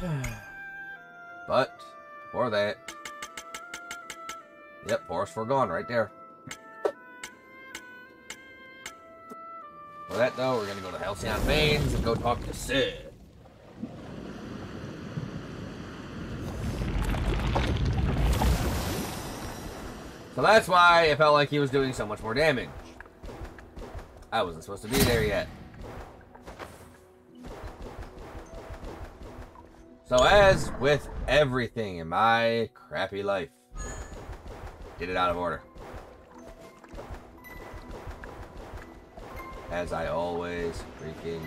but, for that... Yep, Forest Foregone right there. For that, though, we're gonna go to Halcyon Mains and go talk to Sid. So that's why it felt like he was doing so much more damage. I wasn't supposed to be there yet. So as with everything in my crappy life, get it out of order. As I always freaking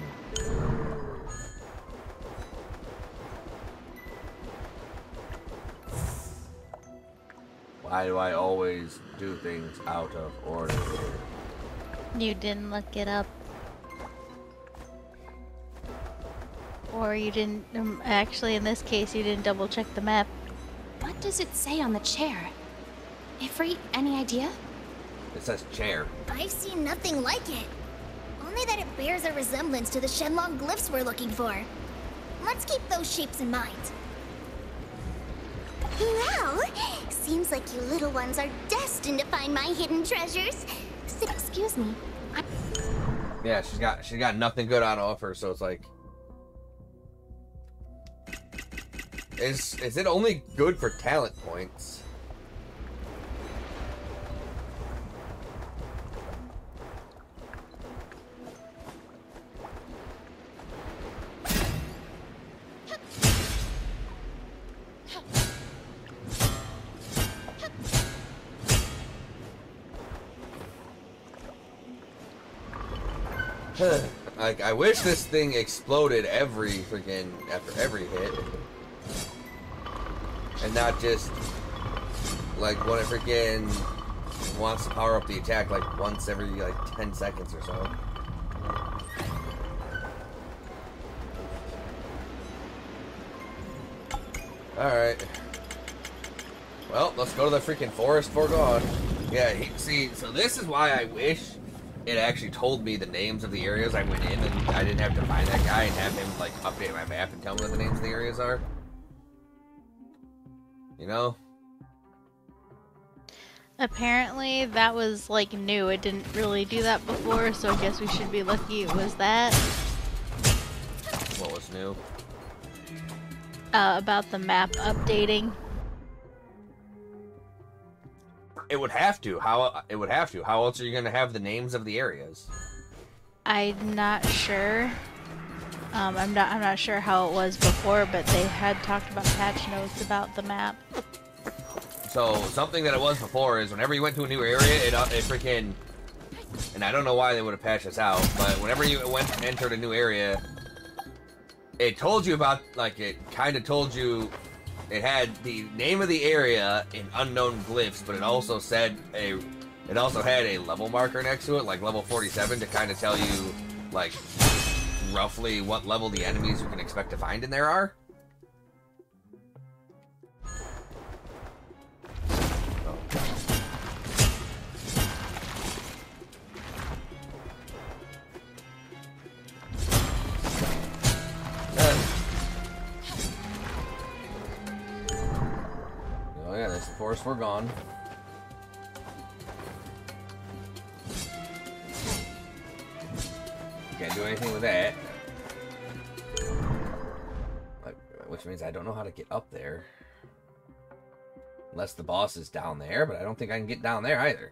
Why do I always do things out of order? You didn't look it up. Or you didn't, um, actually in this case, you didn't double check the map. What does it say on the chair? Ifree, any idea? It says chair. I've seen nothing like it. Only that it bears a resemblance to the Shenlong glyphs we're looking for. Let's keep those shapes in mind. Well, seems like you little ones are destined to find my hidden treasures. So, Excuse me. I Yeah, she's got she's got nothing good on offer, so it's like Is is it only good for talent points? like I wish this thing exploded every freaking after every hit. And not just like when it freaking wants to power up the attack like once every like 10 seconds or so. Alright. Well, let's go to the freaking forest foregone. Yeah, he, see, so this is why I wish it actually told me the names of the areas I went in and I didn't have to find that guy and have him like update my map and tell me what the names of the areas are. You know? Apparently, that was like new. It didn't really do that before, so I guess we should be lucky it was that. What was new? Uh, about the map updating. It would have to. How it would have to. How else are you going to have the names of the areas? I'm not sure. Um, I'm not. I'm not sure how it was before, but they had talked about patch notes about the map. So something that it was before is whenever you went to a new area, it uh, it freaking and I don't know why they would have patched this out, but whenever you went entered a new area, it told you about like it kind of told you it had the name of the area in unknown glyphs, but it also said a it also had a level marker next to it, like level 47, to kind of tell you like roughly what level the enemies you can expect to find in there are. Oh, oh yeah, that's the forest we're gone. Can't do anything with that. Which means I don't know how to get up there. Unless the boss is down there, but I don't think I can get down there either.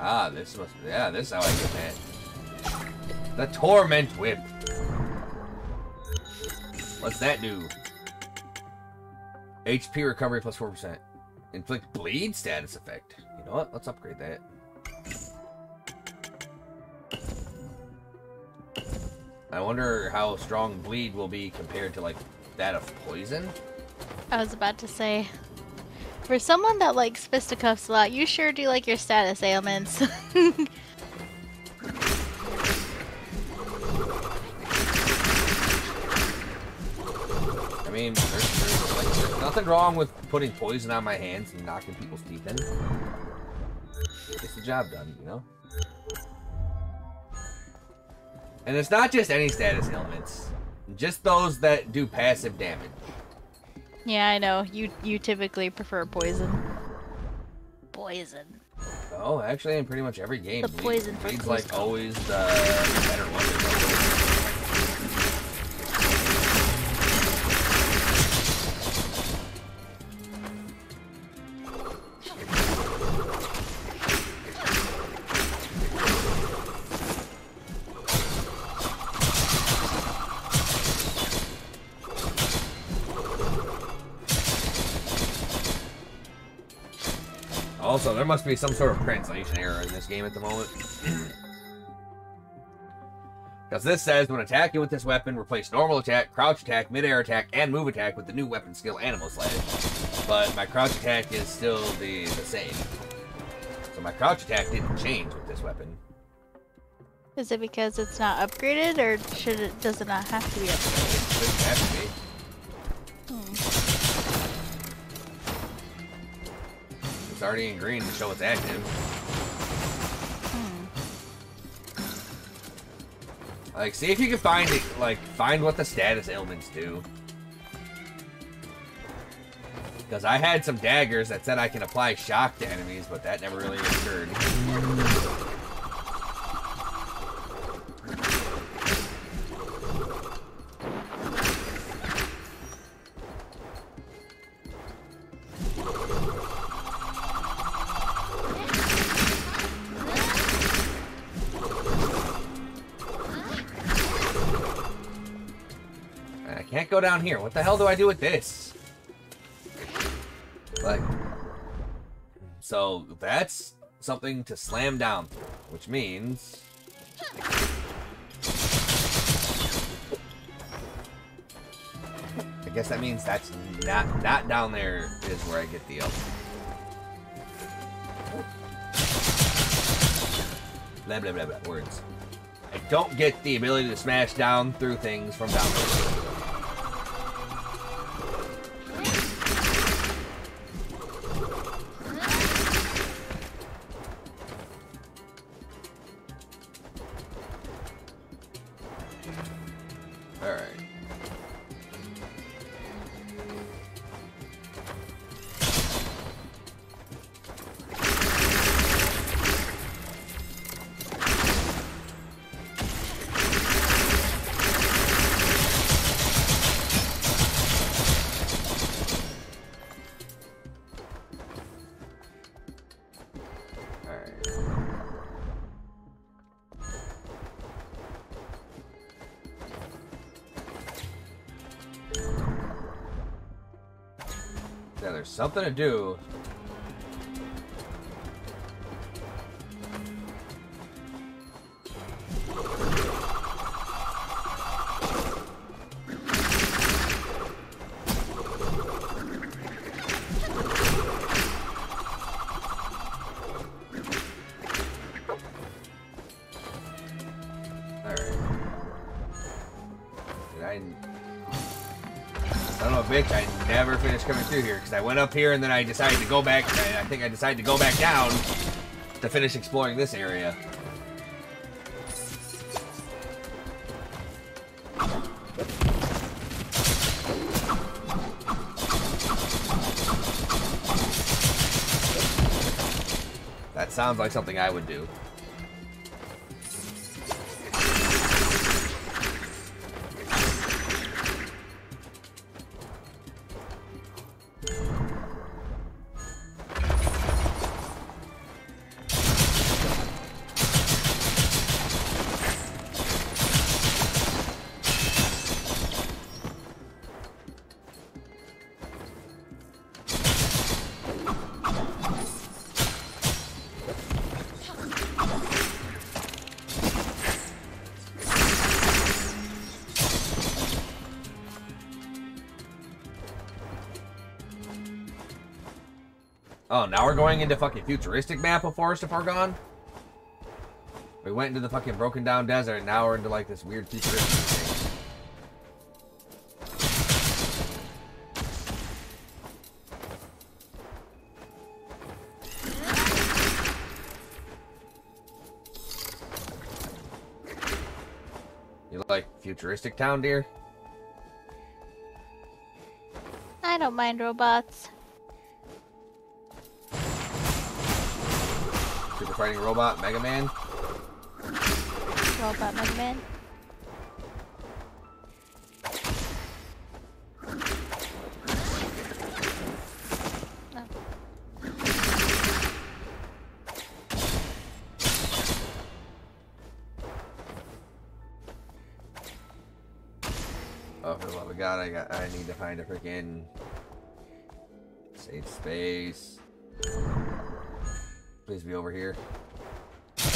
Ah, this must. be, Yeah, this is how I get that. The torment whip. What's that do? HP recovery plus plus four percent. Inflict bleed status effect. You know what? Let's upgrade that. I wonder how strong bleed will be compared to like that of poison. I was about to say, for someone that likes fisticuffs a lot, you sure do like your status ailments. I mean, there's, there's, like, there's nothing wrong with putting poison on my hands and knocking people's teeth in. Gets the job done, you know? And it's not just any status ailments. Just those that do passive damage. Yeah, I know. You you typically prefer poison. Poison. Oh, actually, in pretty much every game, The poison for bleed's like always the better one. There must be some sort of translation error in this game at the moment. Because this says when attacking with this weapon, replace normal attack, crouch attack, mid-air attack, and move attack with the new weapon skill Animal Slash. But my crouch attack is still the, the same. So my crouch attack didn't change with this weapon. Is it because it's not upgraded, or should it? Does it not have to be upgraded? Shouldn't have to be. It's already in green to show it's active. Like, see if you can find it. Like, find what the status ailments do. Because I had some daggers that said I can apply shock to enemies, but that never really occurred. Down here. What the hell do I do with this? Like, so that's something to slam down which means. I guess that means that's not not down there is where I get the elk. Blah blah blah blah words. I don't get the ability to smash down through things from down there. Something to do. Bitch, I never finished coming through here because I went up here and then I decided to go back. I think I decided to go back down to finish exploring this area. That sounds like something I would do. Oh, now we're going into fucking futuristic map of Forest of Fargon? We went into the fucking broken down desert, and now we're into like this weird futuristic thing. You like futuristic town, dear? I don't mind robots. Fighting robot, Mega Man. Robot Mega Man. Oh, for the love of God, I got. I need to find a freaking safe space. Please be over here. This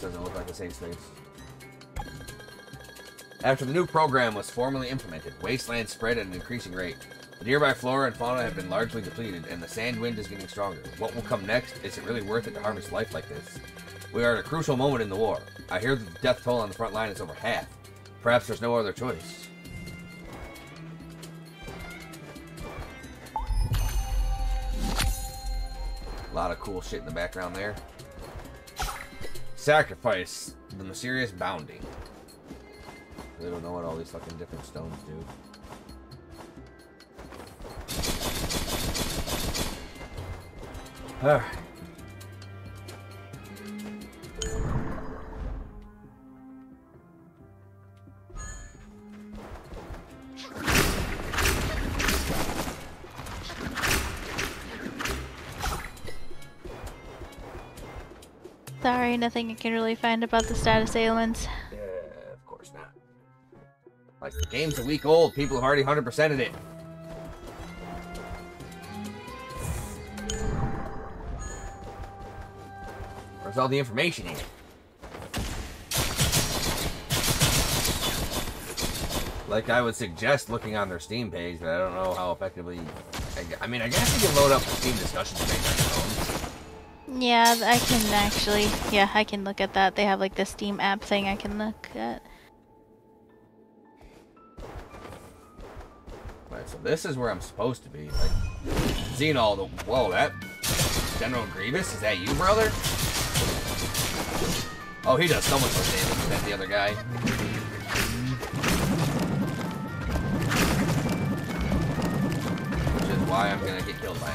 doesn't look like a safe space. After the new program was formally implemented, wasteland spread at an increasing rate. The nearby flora and fauna have been largely depleted, and the sand wind is getting stronger. What will come next? Is it really worth it to harvest life like this? We are at a crucial moment in the war. I hear that the death toll on the front line is over half. Perhaps there's no other choice. Lot of cool shit in the background there. Sacrifice, the mysterious bounding. They don't know what all these fucking different stones do. Alright. Sorry, nothing I can really find about the status ailments. Yeah, of course not. Like, the game's a week old. People have already 100%ed it. Where's all the information in it? Like I would suggest looking on their Steam page, but I don't know how effectively. I, I mean, I guess you can load up the Steam discussion page. Yeah, I can actually. Yeah, I can look at that. They have like the Steam app thing I can look at. Right, so this is where I'm supposed to be. Like, seeing all the. Whoa, that. General Grievous? Is that you, brother? Oh, he does so much more damage than the other guy. Which is why I'm gonna get killed by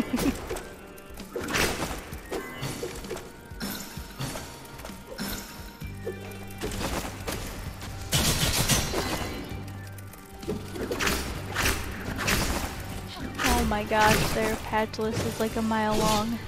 him. gosh, their patch list is like a mile long.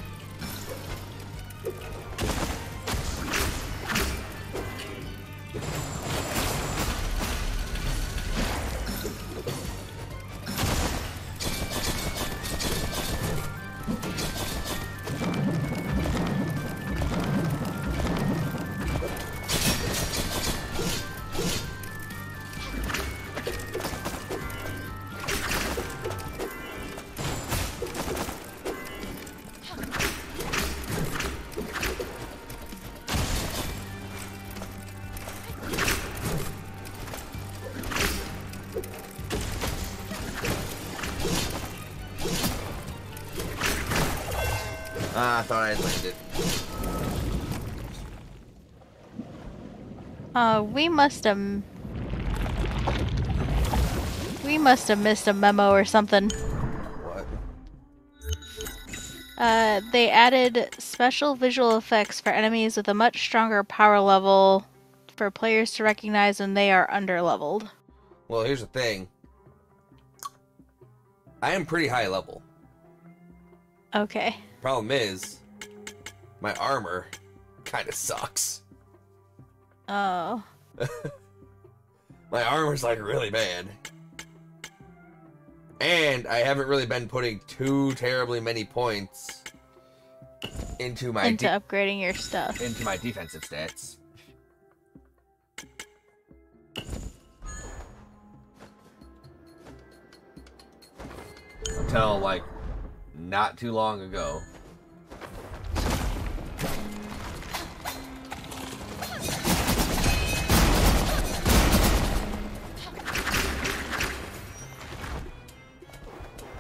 Ah, I thought I had landed. Uh, we must have. We must have missed a memo or something. What? Uh, they added special visual effects for enemies with a much stronger power level for players to recognize when they are underleveled. Well, here's the thing. I am pretty high level. Okay. Problem is, my armor kind of sucks. Oh. my armor's like really bad. And I haven't really been putting too terribly many points into my into upgrading your stuff into my defensive stats. Until like not too long ago.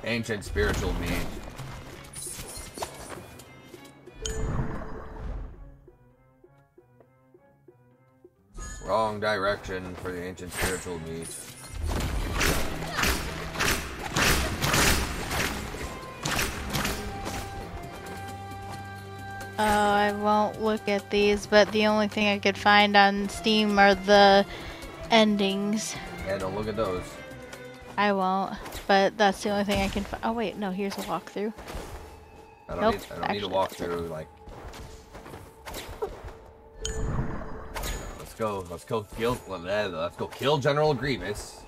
Ancient spiritual meat. Wrong direction for the ancient spiritual meat. Oh, I won't look at these, but the only thing I could find on Steam are the endings. Yeah, don't look at those. I won't, but that's the only thing I can find. Oh, wait, no, here's a walkthrough. I don't Nope, need I don't need actually, to walk through like Let's go. Let's go kill let's go kill General Grievous.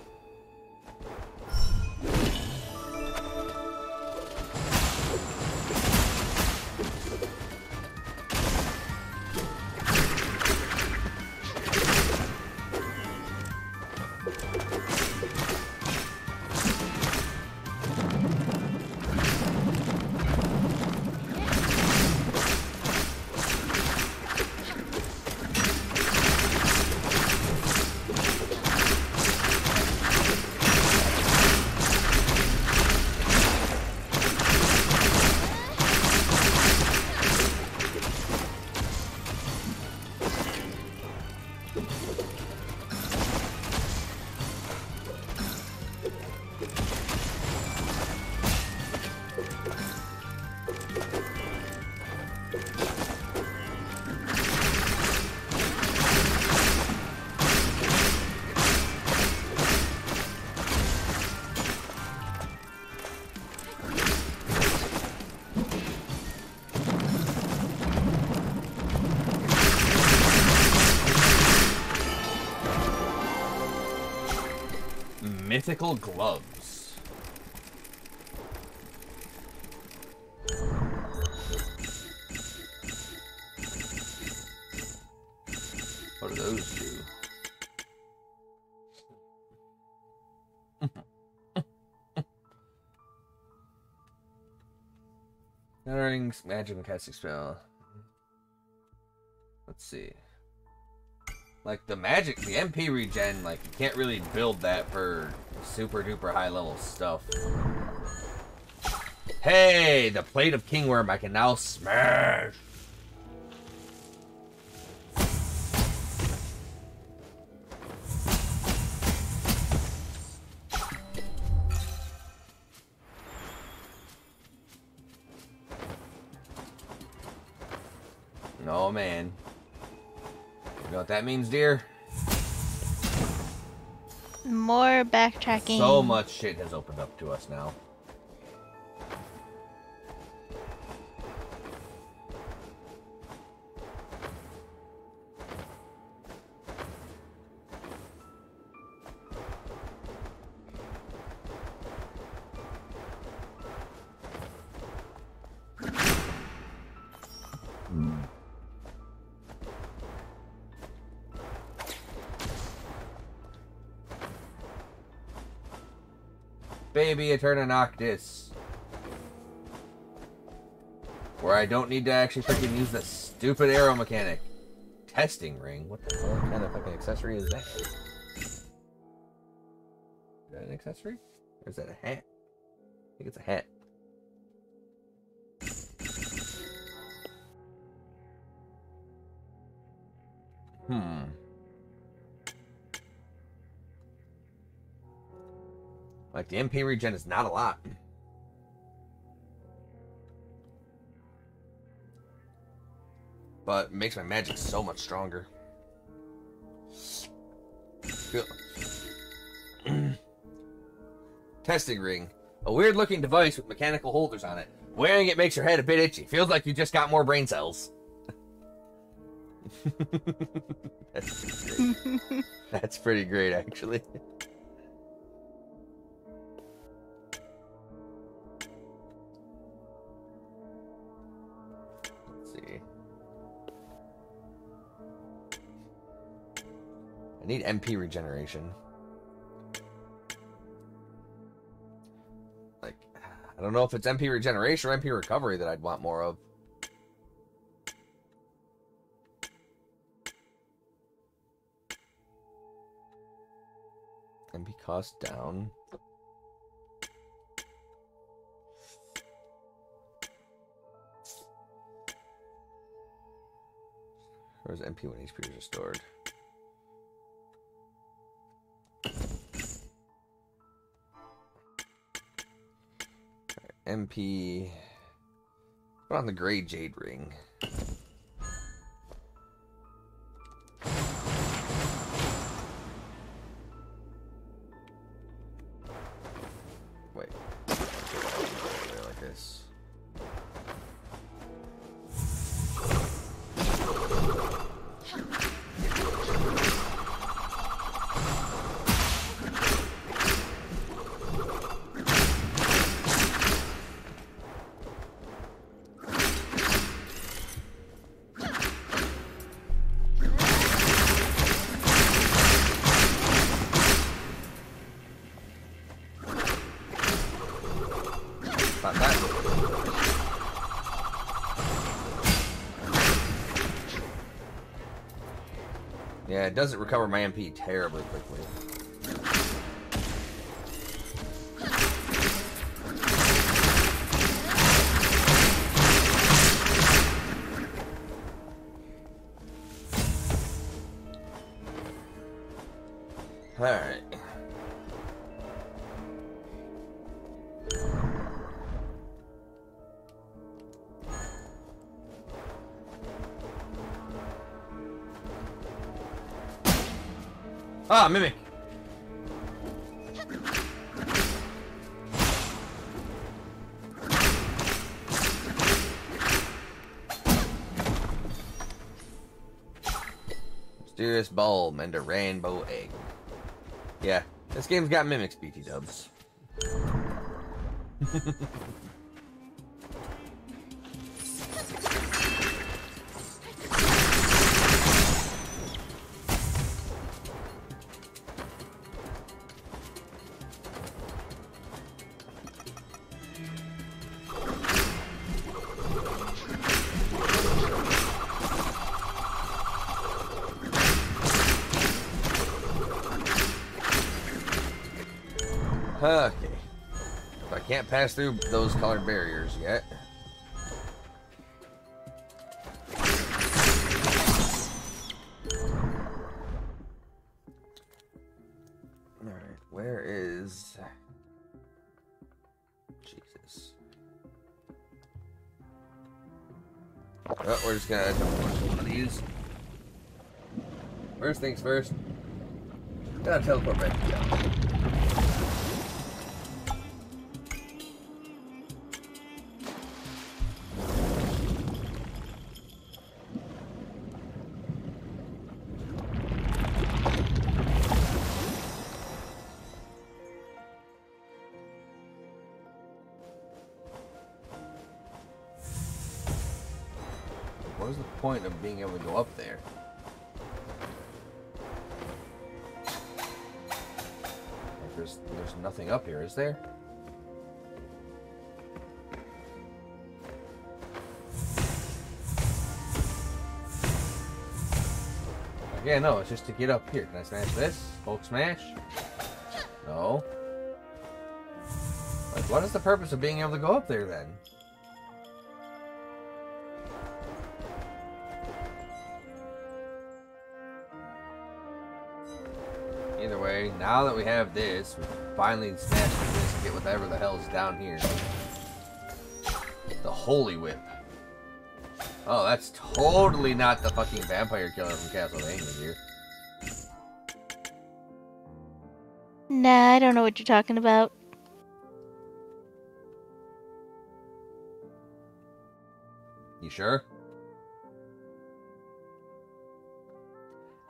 Mythical gloves. What do those do? Entering magic and casting spell. Let's see. Like the magic, the MP regen, like you can't really build that for super duper high level stuff. Hey, the plate of Kingworm I can now smash. Oh man. You know what that means, dear? More backtracking. So much shit has opened up to us now. Baby Eterna Noctis. Where I don't need to actually freaking use the stupid arrow mechanic. Testing ring? What the hell kind of fucking accessory is that? Is that an accessory? Or is that a hat? I think it's a hat. Hmm. Like the MP regen is not a lot. But makes my magic so much stronger. Testing ring. A weird looking device with mechanical holders on it. Wearing it makes your head a bit itchy. Feels like you just got more brain cells. That's pretty great. That's pretty great, actually. Need MP regeneration. Like, I don't know if it's MP regeneration or MP recovery that I'd want more of. MP cost down. Where's MP when HP is restored? MP. Put on the gray jade ring. It doesn't recover my MP terribly quickly. Ah, Mimic! Mysterious bulb and a rainbow egg. Yeah, this game's got mimics, BT dubs. I can't pass through those colored barriers yet. Alright, where is... Jesus. Oh, we're just gonna on one of these. First things first. Gotta teleport back is there? Yeah, no, it's just to get up here. Can I smash this? Hulk smash? No. Like, what is the purpose of being able to go up there then? Way, now that we have this, we can finally through this and get whatever the hell is down here. The Holy Whip. Oh, that's totally not the fucking vampire killer from Castlevania here. Nah, I don't know what you're talking about. You sure?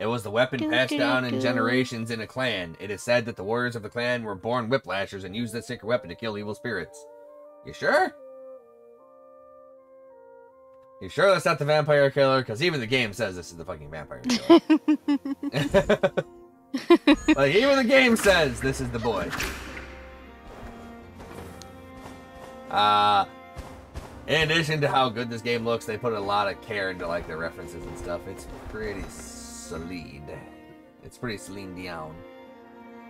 It was the weapon passed down in generations in a clan. It is said that the warriors of the clan were born whiplashers and used this sacred weapon to kill evil spirits. You sure? You sure that's not the vampire killer? Because even the game says this is the fucking vampire killer. like, even the game says this is the boy. Uh, in addition to how good this game looks, they put a lot of care into like the references and stuff. It's pretty solid. It's pretty Celine Dion.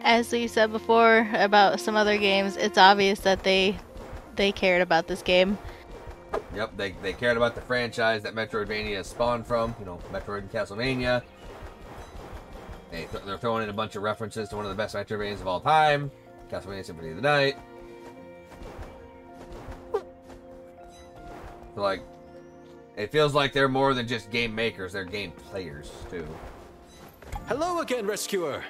As we said before about some other games, it's obvious that they they cared about this game. Yep, they, they cared about the franchise that Metroidvania spawned from. You know, Metroid and Castlevania. They th- they're throwing in a bunch of references to one of the best Metroidvanias of all time, Castlevania Symphony of the Night. So, like, it feels like they're more than just game makers; they're game players too. Hello again, rescuer.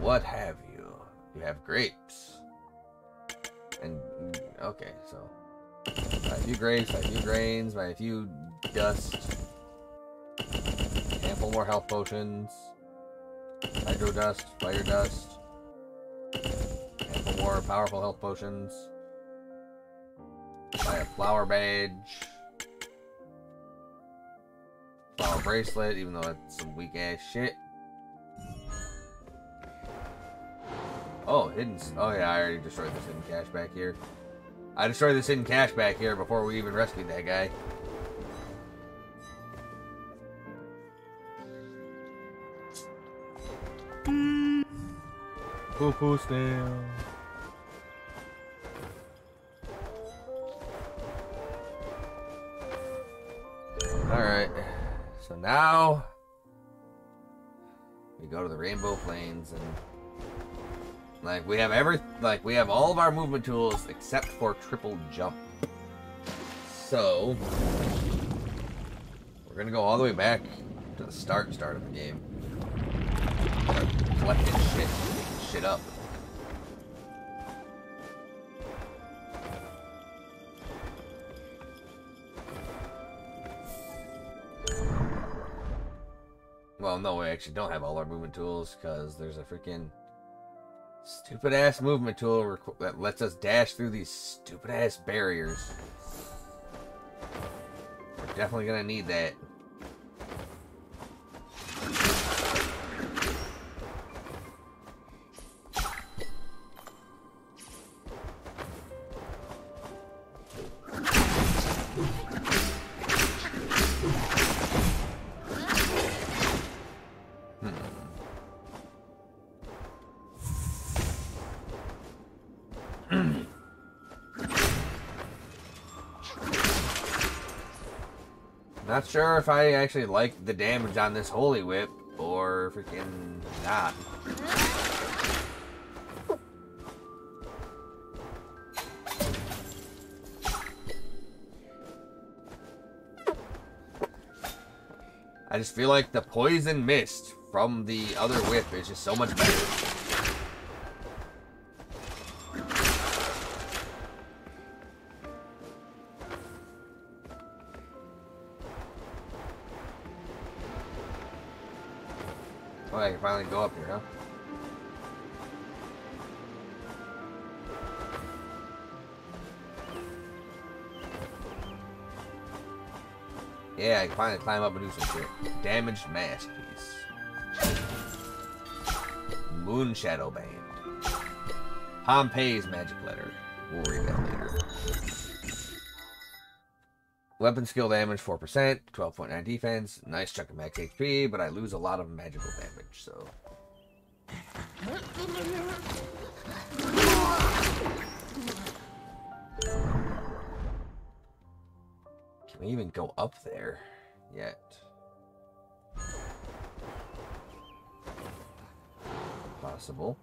What have you? You have grapes. And okay, so buy a few grapes, buy a few grains, buy a few dust, ample more health potions, hydro dust, fire dust, ample more powerful health potions. Buy a flower badge, flower bracelet, even though it's some weak ass shit. Oh, hidden. Oh yeah, I already destroyed this hidden cache back here. I destroyed this hidden cache back here before we even rescued that guy. Mm. Poo poo snail. So now we go to the Rainbow Plains and like we have every like we have all of our movement tools except for triple jump. So we're gonna go all the way back to the start start of the game. Collecting shit, shit up. No, we actually don't have all our movement tools because there's a freaking Stupid ass movement tool that lets us dash through these stupid ass barriers. We're definitely gonna need that. Not sure if I actually like the damage on this holy whip or freaking not. I just feel like the poison mist from the other whip is just so much better. Can finally go up here, huh? Yeah, I can finally climb up and do some shit. Damaged masterpiece. Moon Shadow Band. Pompeii's magic letter. We'll read that later. Weapon skill damage 4%, 12.9 defense, nice chunk of max HP, but I lose a lot of magical damage, so. Can we even go up there yet? Possible.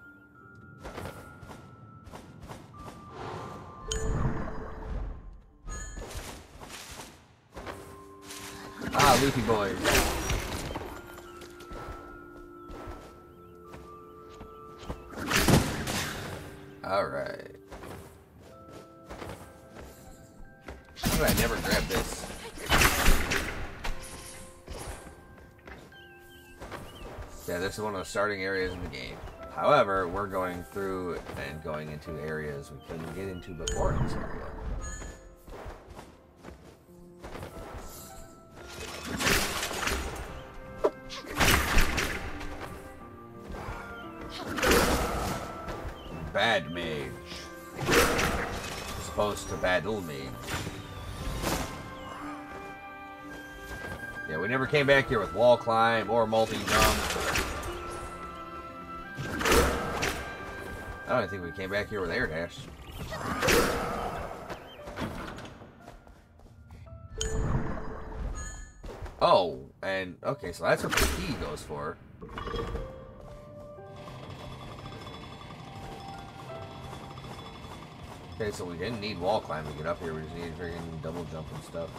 Leafy Boys. Alright. How did I never grab this? Yeah, this is one of the starting areas in the game. However, we're going through and going into areas we couldn't get into before in this area. Bad mage. supposed to battle me. Yeah, we never came back here with wall climb or multi jump. I don't think we came back here with air dash. Oh, and okay, so that's what the key goes for. Okay, so we didn't need wall climb to get up here. We just needed freaking double jump and stuff.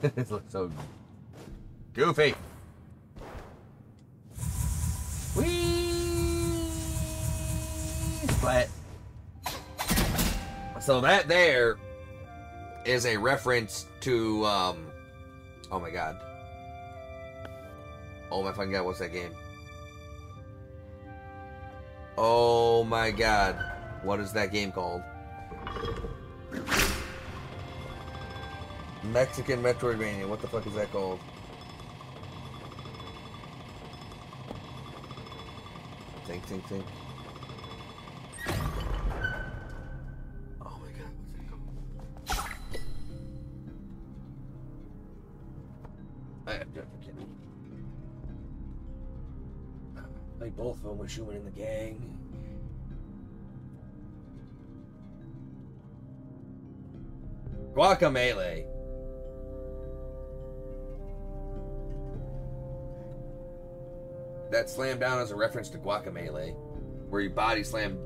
this looks so goofy. Whee! Splat. So that there is a reference to, um, oh my god. Oh my fucking god, what's that game? Oh my god. What is that game called? Mexican Metroidvania. What the fuck is that called? Think, think, think. Schumann in the gang. Guacamelee. That slam down is a reference to Guacamelee, where you body slam